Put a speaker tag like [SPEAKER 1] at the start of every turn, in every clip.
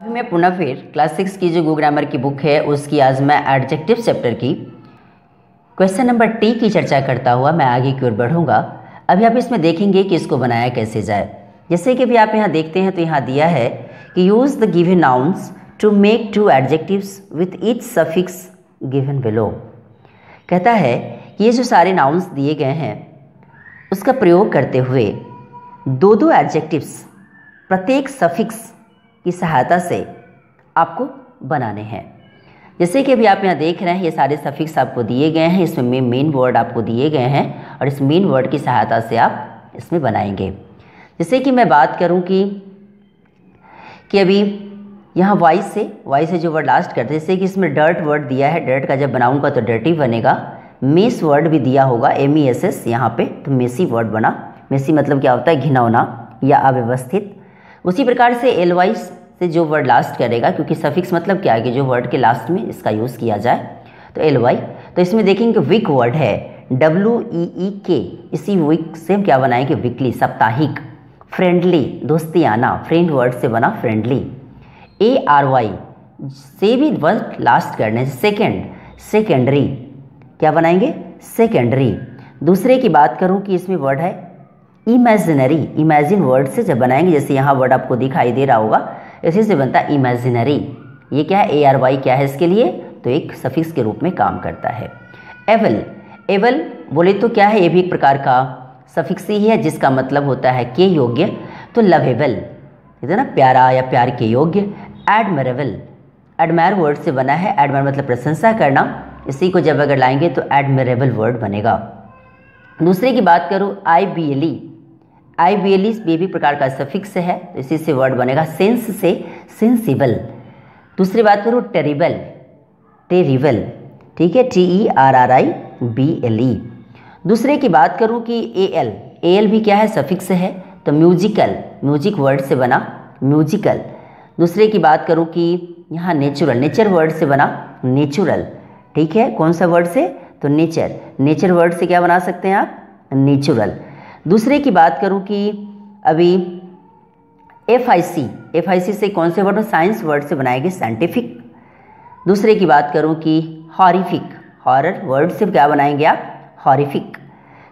[SPEAKER 1] अभी मैं पुनः फिर क्लास सिक्स की जो गो ग्रामर की बुक है, उसकी आज मैं एडजेक्टिव चैप्टर की क्वेश्चन नंबर टी की चर्चा करता हुआ मैं आगे की ओर बढ़ूँगा। अभी आप इसमें देखेंगे कि इसको बनाया कैसे जाए। जैसे कि भी आप यहाँ देखते हैं तो यहाँ दिया है कि use the given nouns to make two adjectives with each suffix given below कहता है कि ये जो सारे नाउन्स दिए गए हैं, उसका प्रयोग करते हुए दो दो एडजेक्टिव्स प्रत्येक सफिक्स की सहायता से आपको बनाने हैं। जैसे कि अभी आप यहाँ देख रहे हैं, ये सारे सफिक्स आपको दिए गए हैं, इसमें मेन मेन वर्ड आपको दिए गए हैं और इस मेन वर्ड की सहायता से आप इसमें बनाएँगे। जैसे कि मैं बात करूँ कि कि अभी यहाँ वाई से वाई से जो वर्ड लास्ट करते हैं, जैसे कि इसमें डर्ट वर्ड दिया है डर्ट का जब बनाऊँगा तो डर्टी बनेगा मेस वर्ड भी दिया होगा एम ई एस एस यहाँ पर तो मेसी वर्ड बना। मेसी मतलब क्या होता है, घिनौना या अव्यवस्थित उसी प्रकार से एल वाई से जो वर्ड लास्ट करेगा, क्योंकि सफिक्स मतलब क्या है कि जो वर्ड के लास्ट में इसका यूज़ किया जाए तो एल वाई तो इसमें देखेंगे विक वर्ड है डब्ल्यू ई ई के इसी विक से हम क्या बनाएँगे? वीकली साप्ताहिक फ्रेंडली दोस्ती आना फ्रेंड वर्ड से बना फ्रेंडली ए आर वाई से भी वर्ड लास्ट करने से सेकेंड सेकेंडरी क्या बनाएँगे? सेकेंडरी दूसरे की बात करूँ कि इसमें वर्ड है इमेजिनरी, इमेजिन वर्ड से जब बनाएँगे, जैसे यहाँ वर्ड आपको दिखाई दे रहा होगा, इसी से बनता है इमेजिनरी। ये क्या है? ए आर वाई क्या है इसके लिए? तो एक सफिक्स के रूप में काम करता है। एवल एवल बोले तो क्या है? ये भी एक प्रकार का सफिक्स ही है, जिसका मतलब होता है के योग्य तो लवेबल है ना, प्यारा या प्यार के योग्य। एडमरेबल एडमायर वर्ड से बना है। एडमायर मतलब प्रशंसा करना। इसी को जब अगर लाएँगे तो एडमरेबल वर्ड बनेगा। दूसरे की बात करूँ I B L E I B L इस ये भी प्रकार का सफिक्स है तो इसी से वर्ड बनेगा सेंस से सेंसिबल दूसरी बात करूँ टेरिबल टेरिबल ठीक है T E R R I B L E दूसरे की बात करूँ कि ए एल ए एल भी क्या है सफिक्स है तो म्यूजिकल म्यूज़िक वर्ड से बना म्यूजिकल दूसरे की बात करूँ कि यहाँ नेचुरल नेचर वर्ड से बना नेचुरल ठीक है, कौन सा वर्ड से? तो नेचर नेचर वर्ड से क्या बना सकते हैं आप? नेचुरल दूसरे की बात करूँ कि अभी F I C F I सी से कौन से वर्ड साइंस वर्ड से बनाएँगे साइंटिफिक दूसरे की बात करूँ कि हॉरिफिक हॉरर वर्ड से क्या बनाएँगे आप? हॉरिफिक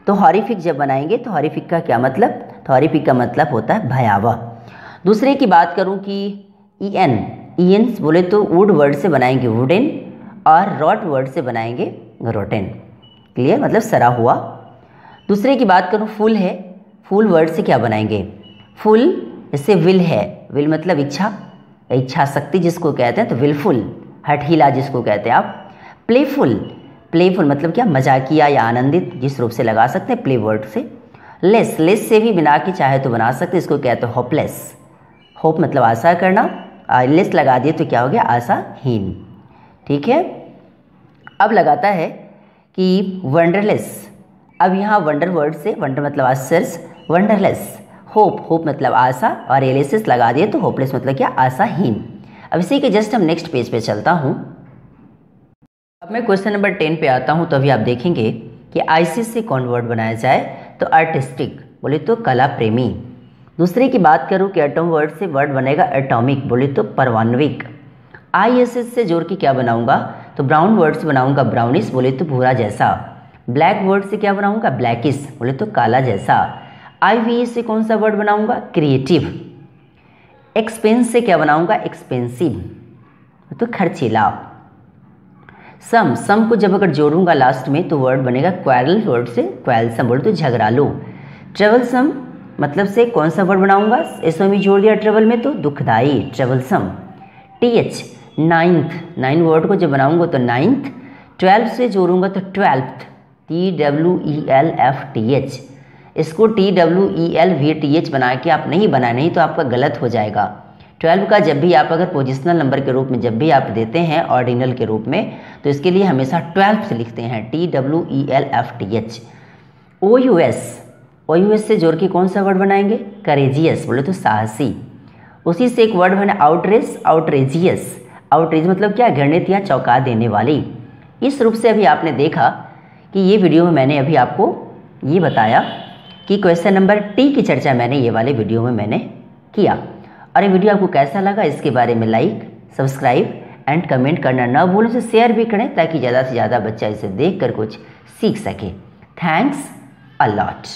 [SPEAKER 1] तो हॉरिफिक जब बनाएँगे तो हॉरिफिक का क्या मतलब? तो हॉरिफिक का मतलब होता है भयावह. दूसरे की बात करूँ कि ई एन ई एन बोले तो वुड वर्ड से बनाएँगे वुडेन और रॉट वर्ड से बनाएँगे रोटेन क्लियर मतलब सरा हुआ दूसरे की बात करूँ, फुल है, फुल वर्ड से क्या बनाएँगे? फुल जैसे विल है। विल मतलब इच्छा इच्छा शक्ति जिसको कहते हैं तो विलफुल, हठीला जिसको कहते हैं आप। प्लेफुल प्लेफुल मतलब क्या? मजाकिया या आनंदित, जिस रूप से लगा सकते हैं, प्ले वर्ड से। लेस लेस से भी बिना के चाहे तो बना सकते इसको कहते हैं होपलेस। होप मतलब आशा करना लेस लगा दिए तो क्या हो गया? आशाहीन। ठीक है? अब लगाता है कि वंडरलेस अब यहाँ वंडर वर्ड से वंडर मतलब आश्चर्य वंडरलेस होप होप मतलब आशा और एलेसिस लगा दिए तो होपलेस मतलब क्या? आशाहीन। अब इसी के जस्ट हम नेक्स्ट पेज पे चलता हूँ। अब मैं क्वेश्चन नंबर टेन पे आता हूँ तो अभी आप देखेंगे कि आईसी से कौन वर्ड बनाया जाए? तो आर्टिस्टिक बोले तो कला प्रेमी। दूसरे की बात करूँ कि एटम वर्ड से वर्ड बनेगा एटॉमिक बोले तो परमाणविक। आई से जोड़ के क्या बनाऊँगा? तो ब्राउन वर्ड से बनाऊँगा ब्राउनिश बोले तो भूरा जैसा। ब्लैक वर्ड से क्या बनाऊँगा? ब्लैकिश बोले तो काला जैसा। आई वी से कौन सा वर्ड बनाऊँगा? क्रिएटिव एक्सपेंस से क्या बनाऊँगा? एक्सपेंसिव तो खर्चीला। सम सम को जब अगर जोड़ूँगा लास्ट में तो वर्ड बनेगा क्वारल वर्ड से क्वालसम बोले तो झगड़ालू ट्रेवल सम मतलब से कौन सा वर्ड बनाऊँगा? इसमें भी जोड़ दिया ट्रेवल में तो दुखदाई travelsome T H ninth nine word को जब बनाऊँगा तो नाइन्थ ट्वेल्व से जोड़ूँगा तो twelfth T W E L F T H इसको T W E L V T H बना के आप नहीं बनाए, नहीं तो आपका गलत हो जाएगा। ट्वेल्व का जब भी आप अगर पोजिशनल नंबर के रूप में, जब भी आप देते हैं ऑर्डिनल के रूप में तो इसके लिए हमेशा ट्वेल्व से लिखते हैं T W E L F T H O U S O U S से जोड़ के कौन सा वर्ड बनाएँगे? करेजियस बोले तो साहसी। उसी से एक वर्ड बना आउटरेज आउटरेजियस आउटरेज मतलब क्या? घृणित या चौंका देने वाली। इस रूप से अभी आपने देखा कि ये वीडियो में मैंने अभी आपको ये बताया कि क्वेश्चन नंबर टी की चर्चा मैंने ये वाले वीडियो में मैंने किया। और ये वीडियो आपको कैसा लगा इसके बारे में लाइक सब्सक्राइब एंड कमेंट करना ना भूलें उसे शेयर भी करें ताकि ज़्यादा से ज़्यादा बच्चा इसे देख कर कुछ सीख सके। Thanks a lot